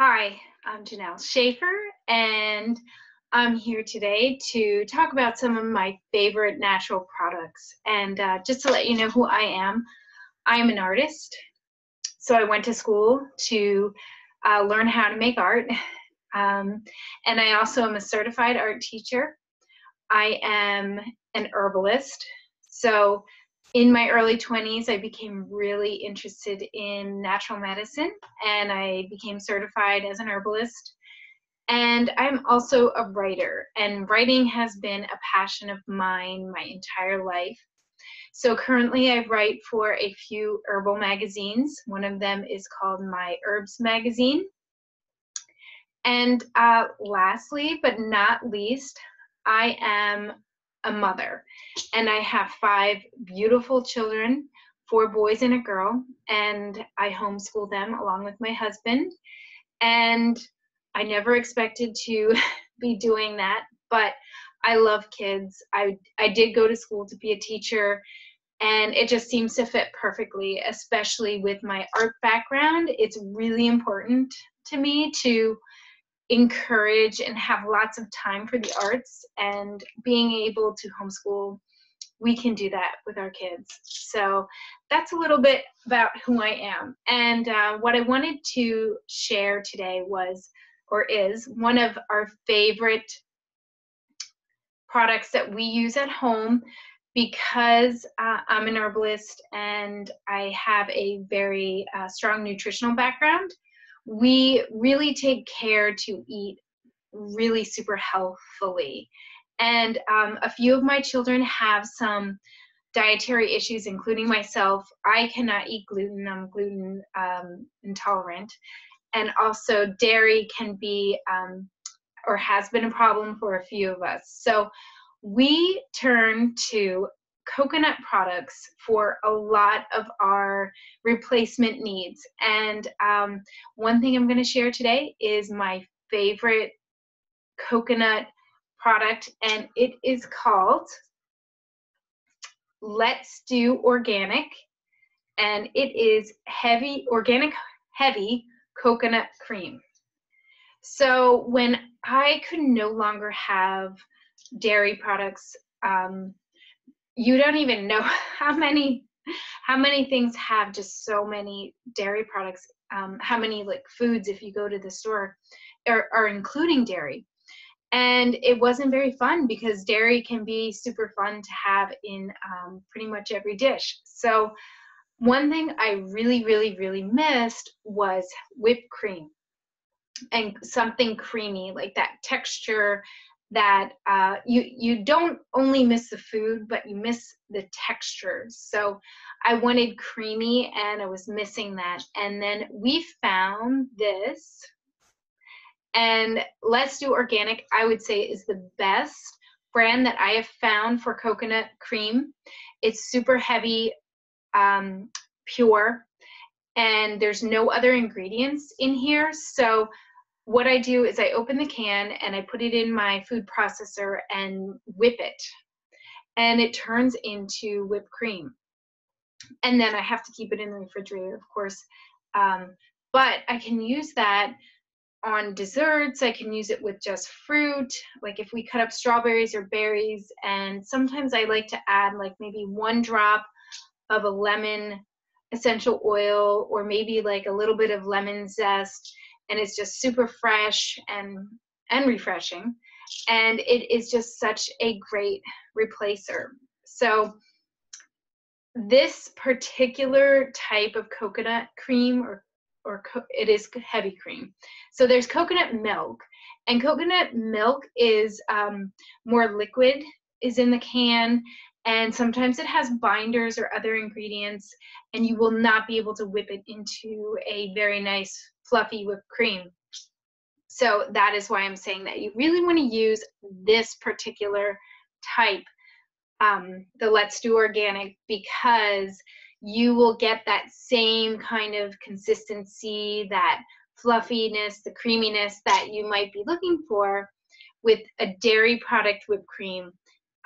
Hi, I'm Jenel Schaffer, and I'm here today to talk about some of my favorite natural products. And uh, just to let you know who I am, I am an artist. So I went to school to uh, learn how to make art, um, and I also am a certified art teacher. I am an herbalist. So in my early 20s, I became really interested in natural medicine and I became certified as an herbalist. And I'm also a writer, and writing has been a passion of mine my entire life. So currently, I write for a few herbal magazines. One of them is called My Herbs Magazine. And uh, lastly, but not least, I am a mother, and I have five beautiful children four boys and a girl, and I homeschool them along with my husband. And I never expected to be doing that, but I love kids. I, I did go to school to be a teacher, and it just seems to fit perfectly, especially with my art background. It's really important to me to encourage and have lots of time for the arts and being able to homeschool we can do that with our kids. So that's a little bit about who i am. And uh, what i wanted to share today was or is one of our favorite products that we use at home because uh, i'm an herbalist and i have a very uh, strong nutritional background we really take care to eat really super healthfully. And um, a few of my children have some dietary issues, including myself. I cannot eat gluten, I'm gluten um, intolerant. And also, dairy can be um, or has been a problem for a few of us. So, we turn to coconut products for a lot of our replacement needs. And um, one thing I'm going to share today is my favorite coconut product, and it is called Let's Do Organic. And it is heavy, organic, heavy coconut cream. So when I could no longer have dairy products um, you don't even know how many how many things have just so many dairy products um, how many like foods if you go to the store are, are including dairy. And it wasn't very fun because dairy can be super fun to have in um, pretty much every dish. So one thing i really really really missed was whipped cream and something creamy like that texture that uh, you you don't only miss the food, but you miss the texture. So I wanted creamy, and I was missing that. And then we found this, and Let's Do Organic. I would say is the best brand that I have found for coconut cream. It's super heavy, um, pure, and there's no other ingredients in here. So what I do is I open the can and I put it in my food processor and whip it. And it turns into whipped cream. And then I have to keep it in the refrigerator, of course. Um, but I can use that on desserts. I can use it with just fruit, like if we cut up strawberries or berries. And sometimes I like to add like maybe one drop of a lemon essential oil or maybe like a little bit of lemon zest and it's just super fresh and and refreshing. And it is just such a great replacer. So this particular type of coconut cream or or co- it is heavy cream. So there's coconut milk and coconut milk is um, more liquid is in the can and sometimes it has binders or other ingredients and you will not be able to whip it into a very nice fluffy whipped cream. So that is why i'm saying that you really want to use this particular type um, the let's do organic because you will get that same kind of consistency that fluffiness the creaminess that you might be looking for with a dairy product whipped cream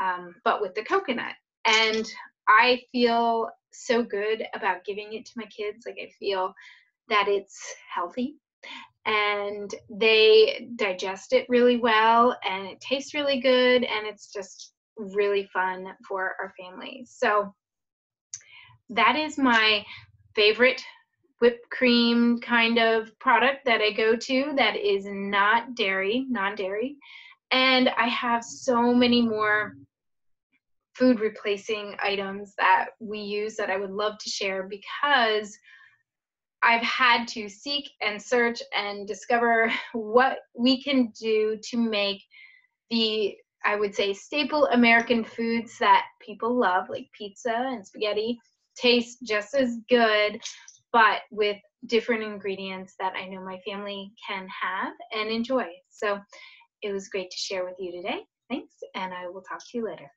um, but with the coconut. And I feel so good about giving it to my kids. Like I feel that it's healthy and they digest it really well and it tastes really good and it's just really fun for our family. So that is my favorite whipped cream kind of product that I go to that is not dairy, non-dairy. And I have so many more food replacing items that we use that I would love to share because I've had to seek and search and discover what we can do to make the, I would say, staple American foods that people love, like pizza and spaghetti, taste just as good, but with different ingredients that I know my family can have and enjoy. So it was great to share with you today. Thanks, and I will talk to you later.